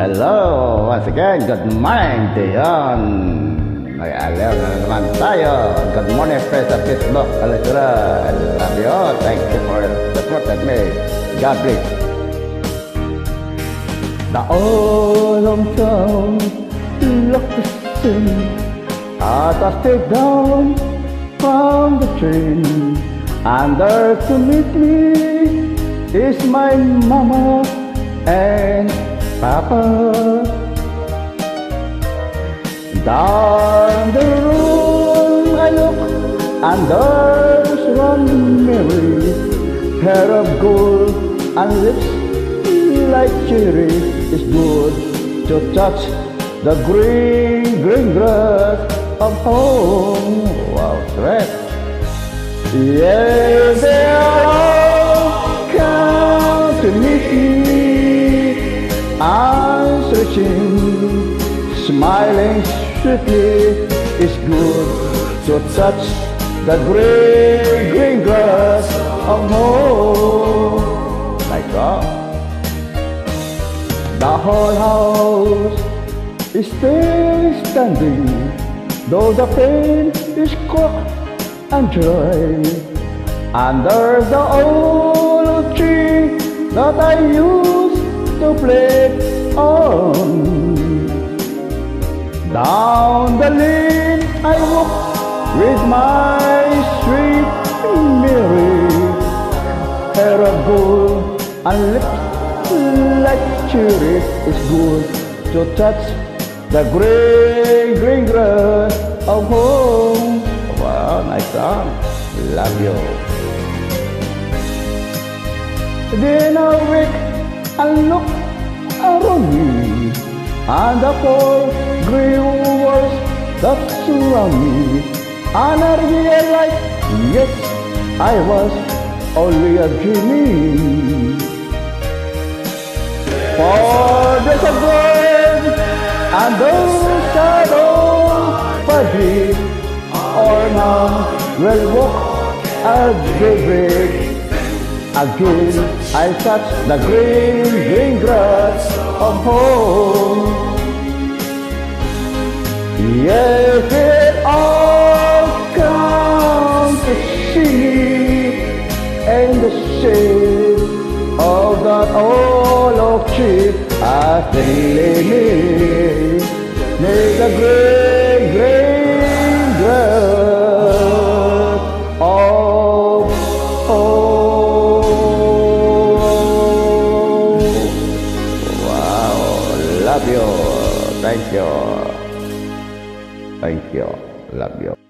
Hello, once again, good morning to yon. May alaw na naman tayo. Good morning, friends of Facebook. Love you all. Thank you for supporting me. God bless. The old looked the same as I stayed down from the train. And there to meet me is my mama and papa. Down the room I look and there's one Mary, hair of gold and lips like cherry is good to touch the green, green grass of home. Wow, threat. Yeah, me. I'm searching, smiling sweetly. It's good to touch the green, green grass of home. Like that. The whole house is still standing, though the paint is cooked and dry. Under the old tree that I used to play on. Down the lane I walk with my sweet Mary, hair of gold and lips like cherries is good to touch the green, green grass of home. Wow, nice song. Love you. Then I wake and look around me and the four green walls that surround me. And I realize, yes, I was only a dreaming. For there's a and those shadows fuzzy or none will walk as daybreak. Again I touch the green, green grass of home. Yes, it all comes to see in the shade of that old oak tree lay me near the green love you. Thank you. Thank you. Love you.